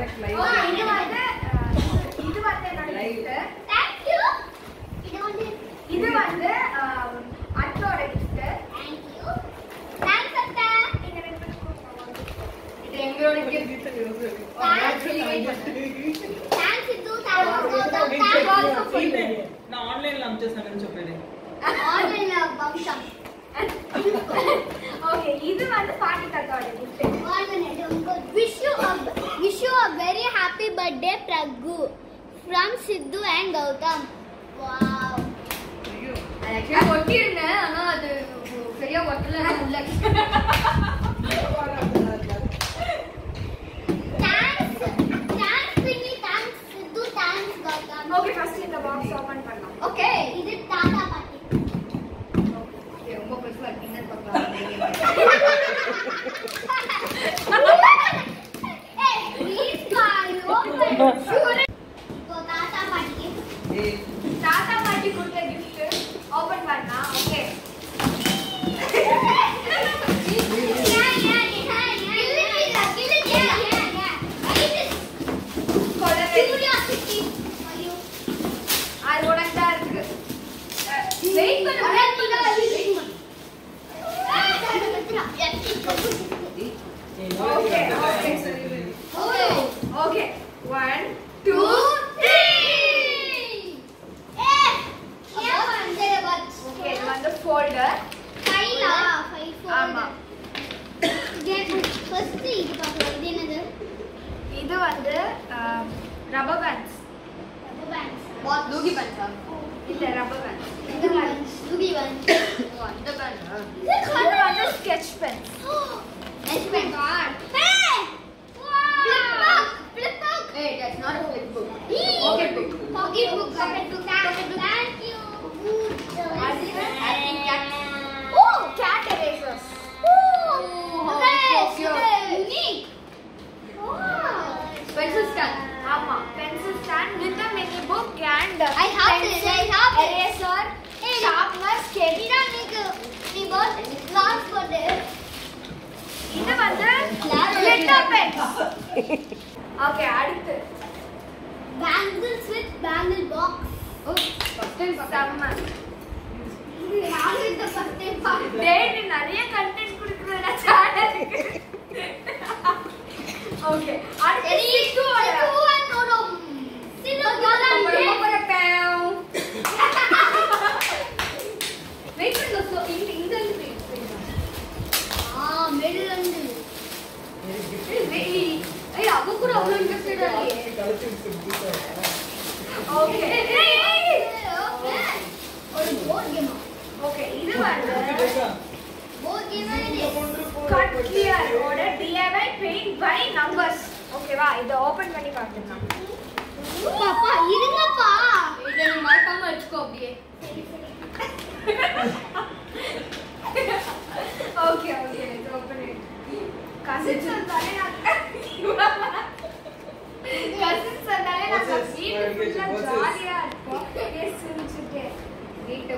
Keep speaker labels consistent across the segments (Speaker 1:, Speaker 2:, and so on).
Speaker 1: இது வந்து இது வந்து என்னோட gift. அத்தோட
Speaker 2: எங்களோட
Speaker 3: நான் ஆன்லைன்ல அனுப்பிச்சேன் சொல்லிடு
Speaker 4: Online ல
Speaker 1: இது வந்து பாட்டி தாத்தாவோட.
Speaker 4: Birthday, Praggu. From Sidhu and Gautam. Wow.
Speaker 2: ஒட்டியிருந்தேன். ஆனா அது சரியா ஒட்டல உள்ள
Speaker 1: कुर्ते की What? Loogie banta. It's a rubber band. The band. Loogie band. What? The band. The
Speaker 2: color of
Speaker 1: the sketch pen.
Speaker 2: Sketch pen. God. Hey! Wow!
Speaker 1: Flip book. Flip book.
Speaker 2: Hey, that's not a flip book.
Speaker 4: Pocket
Speaker 2: book.
Speaker 4: Pocket book. Pocket book.
Speaker 1: Pocket book.
Speaker 4: Thank you. Good. I
Speaker 1: think that. அடுத்து.
Speaker 4: Bangles with bangle box.
Speaker 2: Oh, first time
Speaker 1: செம்ம.
Speaker 4: யாரு இந்த first time
Speaker 1: நிறைய content குடுக்குறடா சேனலுக்கு okay அடுத்து
Speaker 4: சரி
Speaker 1: சிக்குவோட.
Speaker 4: சிக்குவனோட சிலுவன்
Speaker 1: paint by numbers ஓகேவா இத ஓபன் பண்ணி காட்டுங்க
Speaker 4: பாப்பா இருங்கப்பா
Speaker 2: இதை நீ மறக்காம வச்சுக்கோ அப்படியே
Speaker 1: ஓகே ஓகே இது ஓபன் கசின்ஸ் வந்தாலே நான் கசின்ஸ் வந்தாலே நான் வீட்டு ஃபுல்லா ஜாலியா இருப்போம் பேசிச்சுட்டே
Speaker 2: வீட்டை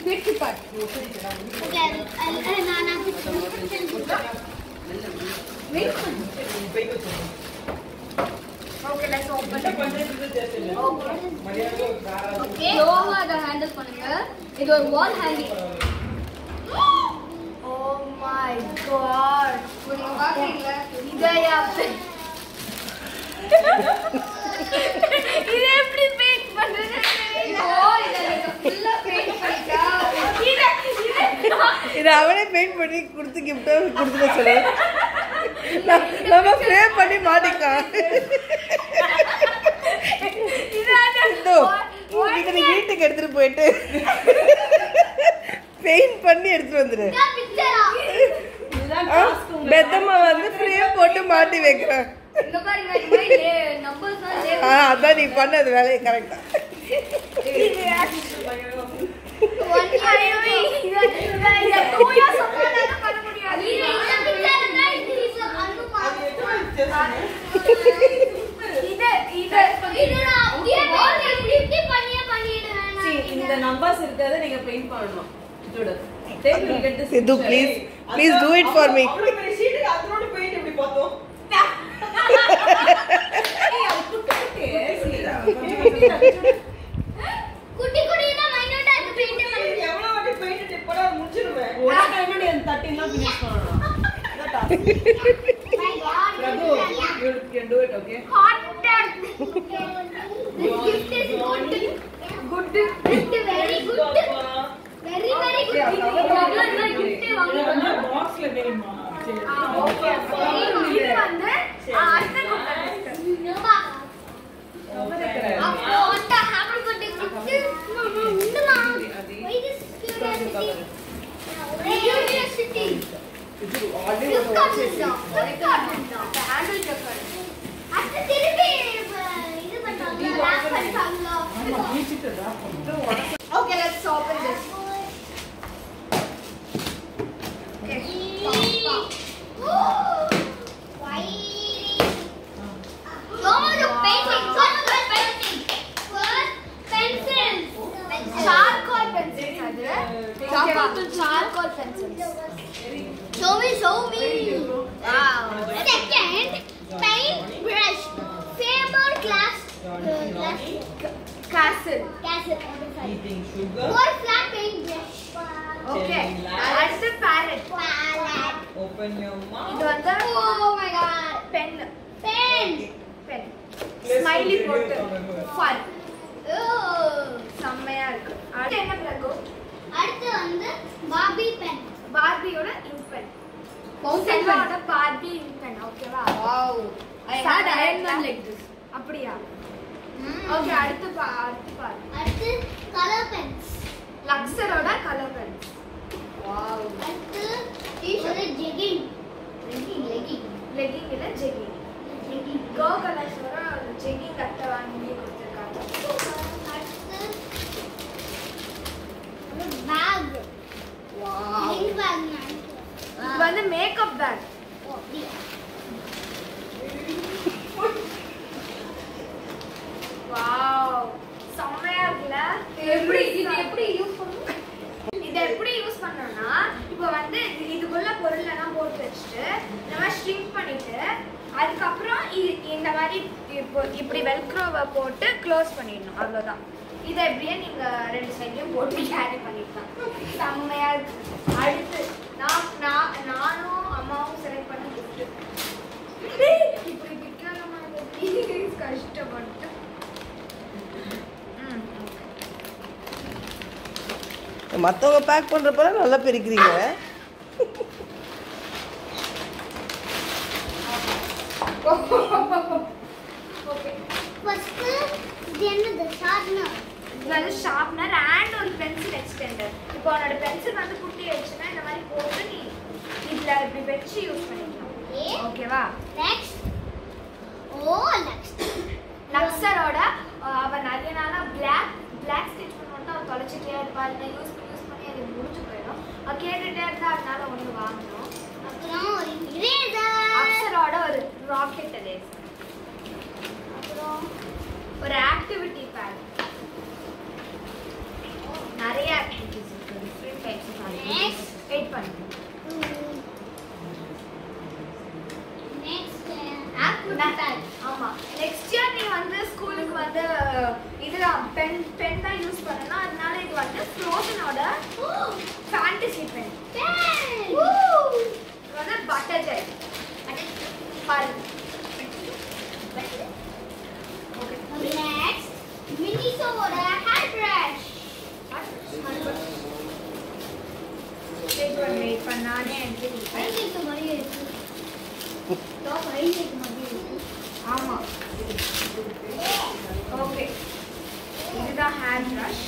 Speaker 2: Fifty part. Wait பண்ணு.
Speaker 1: ஓகே லெட்ஸ் ஓபன்
Speaker 2: ஸ்லோவா அதை ஹேண்டில் பண்ணுங்க இது ஒரு wall hanging
Speaker 1: oh my god
Speaker 2: நீங்க பாக்குறீங்களா
Speaker 1: இதயா இது எப்படி பெயிண்ட் பண்றது
Speaker 2: ஓ இதை நீங்க ஃபுல்லா பெயிண்ட் பண்ணிட்டா
Speaker 1: இத இத
Speaker 5: அவனே பெயிண்ட் பண்ணி கொடுத்து கிஃப்டா கொடுத்துட சொல்லு. நம்ம- ஃப்ரேம் பண்ணி மாட்டிக்கலாம்
Speaker 1: இது
Speaker 5: நீ வீட்டுக்கு எடுத்துட்டு போயிட்டு பெயிண்ட் பண்ணி எடுத்துட்டு வந்துரு. ஆ, பெத்தம்மா வந்து ஃப்ரேம் போட்டு மாட்டி வைக்கிறேன் அதான் நீ பண்ணது வேலையை கரெக்டா
Speaker 1: இந்த நம்பர்ஸ் இருக்கிறத நீங்க பிரிண்ட் பண்ணனும்
Speaker 3: இதோட தேங்க் யூ கெட்
Speaker 5: திஸ்
Speaker 3: இது
Speaker 5: please please do it for me
Speaker 3: அப்புறம் இந்த ஷீட்டுக்கு அதோட பெயிண்ட் இப்படி பார்த்தோம் ஏய் அது குட்டி cannot finish for the task. Prabhu, you can do it, okay?
Speaker 1: Hot done.
Speaker 4: this gift is good. Good. This very good. Very very good.
Speaker 3: Yeah, cover the
Speaker 4: gift.
Speaker 1: Yeah, box
Speaker 4: level. திருப்பி இது பண்றாங்களா?
Speaker 1: ஓகேவா charcoal pencils
Speaker 4: Show me, show me. Wow. Second, paint brush. Faber glass. Uh, glass.
Speaker 1: காசில்
Speaker 4: Castle.
Speaker 3: Eating sugar.
Speaker 4: Four flat paint brush.
Speaker 1: Okay அடுத்து palette
Speaker 4: Palette.
Speaker 3: Open your mouth.
Speaker 1: இது வந்து
Speaker 4: Oh my god.
Speaker 1: Pen
Speaker 4: Pen.
Speaker 1: Pen smiley போட்டு fun
Speaker 4: Oh.
Speaker 1: செம்மையா இருக்கு அடுத்து என்ன பிரகு
Speaker 4: அடுத்து வந்து பாபி பென்.
Speaker 1: பார்பியோட இங்க் பென்
Speaker 2: Fountain
Speaker 1: செல்வாவோட பார்பி இங்க் பென் ஓகேவா
Speaker 2: Wow. I had Iron Man like this.
Speaker 1: அப்படியா? ஓகே அடுத்து பா அடுத்து பாரு.
Speaker 4: அடுத்து கலர் பென்ஸ்
Speaker 1: லக்ஸரோட கலர் பென்
Speaker 2: Wow.
Speaker 4: அடுத்து ஒரு ஜெகிங் லெகிங் லெகிங்
Speaker 1: லெகிங் இல்ல ஜெகிங்
Speaker 4: ஜெகிங்
Speaker 1: கோ கலர்ஸோட ஜெகிங் கட்டை வாங்கி கொடுத்துருக்காங்க
Speaker 4: அடுத்து பேக். ரிங் பேக்
Speaker 1: இது வந்து மேக்கப் பேக் வாவ் செம்மையா இருக்குல்ல?
Speaker 2: எப்படி இது எப்படி யூஸ் பண்ணும்
Speaker 1: இதை எப்படி யூஸ் பண்ணோம்னா இப்போ வந்து இது- இதுக்குள்ள பொருளெல்லாம் போட்டு வச்சுட்டு இந்த மாதிரி ஸ்ட்ரிங்க் பண்ணிட்டு அதுக்கப்புறம் இந்த மாதிரி இப்போ இப்படி வெல்க்ரோவை போட்டு க்ளோஸ் பண்ணிடணும். அவ்வளோதான் இதை எப்படியே நீங்க ரெண்டு சைட்லயும் போட்டு கேரி பண்ணிக்கலாம். செம்மையா இருக்கு. அடுத்து நான் நான் நானும் அம்மாவும் செலக்ட் பண்ண gift. இப்படி மாதிரி கஷ்டப்பட்டு. ம்
Speaker 5: மத்தவங்க பேக் பண்றப்ப நல்லா பிரிக்கிறீங்க.
Speaker 1: ஓகே
Speaker 4: ஃபர்ஸ்ட் இது என்னது? ஷார்ப்னர்
Speaker 1: வந்து ஷார்ப்னர் அண்ட் ஒரு பென்சில் எக்ஸ்டெண்டர் இப்போ உன்னோட பென்சில் வந்து குட்டி ஆயிடுச்சுன்னா இந்த மாதிரி போட்டு நீ இதுல இப்படி வச்சு யூஸ் பண்ணிக்கலாம்.
Speaker 4: ஓகே
Speaker 1: ஓகேவா
Speaker 4: நெக்ஸ்ட் ஓ நெக்ஸ்ட்
Speaker 1: லக்ஸரோட அவன் நிறைய நாளா பிளாக் பிளாக் ஸ்டிச் பண்ணிட்டு அவன் தொலைச்சிட்டே இருப்பா இல்லை யூஸ் பண்ணி யூஸ் பண்ணி அது முடிஞ்சு போயிடும். அவன் கேட்டுட்டே இருந்தா அதனால ஒன்று வாங்கணும்.
Speaker 4: அப்புறம் ஒரு
Speaker 1: அக்ஸரோட ஒரு ராக்கெட் ரேஸ் அப்புறம்? ஒரு ஆக்டிவிட்டி பேட் நிறைய
Speaker 4: டாப் ஐசைக்கு மாதிரியே இருக்கு
Speaker 1: ஆமா ஓகே இதுதான் ஹேர் ப்ரஷ்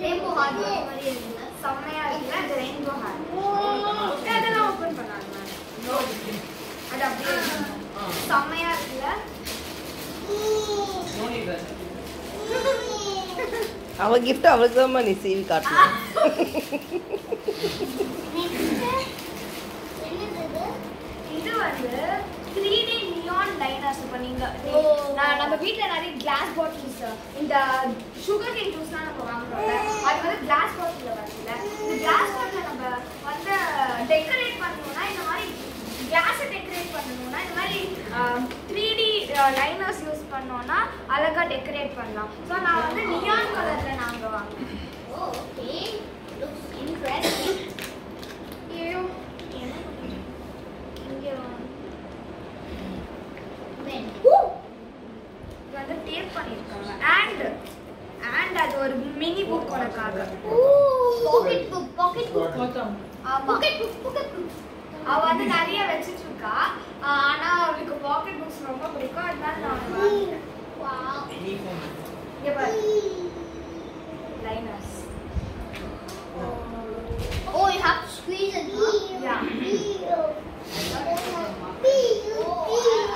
Speaker 4: ரெயின்போ ஹார்ட் மாதிரியே இருக்குல்ல
Speaker 1: செம்மையா இருக்குல்ல அது ரெயின்போ ஹேர் அதெல்லாம் ஓப்பன் பண்ணாங்க அது அப்படியே இருக்கு. செம்மையா இருக்குல்ல
Speaker 3: No need that.
Speaker 5: அவ gift அவளுக்கு தான் நீ சீவி காட்டணும்
Speaker 4: நெக்ஸ்ட் என்னது
Speaker 1: இது வந்து த்ரீ டி நியான் லைனர்ஸ் இப்போ நீங்க
Speaker 4: ஓ.
Speaker 1: நான் நம்ம வீட்ல நிறைய கிளாஸ் பாட்டில்ஸ் இந்த சுகர் கேன் ஜூஸ்லாம் நம்ம வாங்குறோம்ல. அது வந்து கிளாஸ் பாட்டில்ல வருதுல்ல. இந்த கிளாஸ் டெக்கரேட் பண்ணணும்னா இந்த மாதிரி கிளாஸை டெக்கரேட் பண்ணணும்னா இந்த மாதிரி த்ரீ டி லைனர்ஸ் யூஸ் பண்ணோம்னா அழகா டெக்கரேட் பண்ணலாம். ஸோ நான் வந்து நியான் கலர்ல நாங்க வாங்கினேன்
Speaker 4: Oh, okay. Looks
Speaker 1: and and அது ஒரு மினி புக் உனக்காக.
Speaker 4: Pocket book, pocket book.
Speaker 3: மொத்தம்
Speaker 1: ஆமா.
Speaker 4: Pocket book, pocket book.
Speaker 1: அவ வந்து நிறைய வச்சிட்டு இருக்கா ஆனா அவளுக்கு பாக்கெட் புக்ஸ் ரொம்ப பிடிக்கும். அதனால நான் வாங்கிட்டேன்.
Speaker 4: Wow.
Speaker 1: இங்க பாரு. Liners
Speaker 4: Oh, you have to squeeze it, huh?
Speaker 1: Yeah.
Speaker 4: Oh, I, I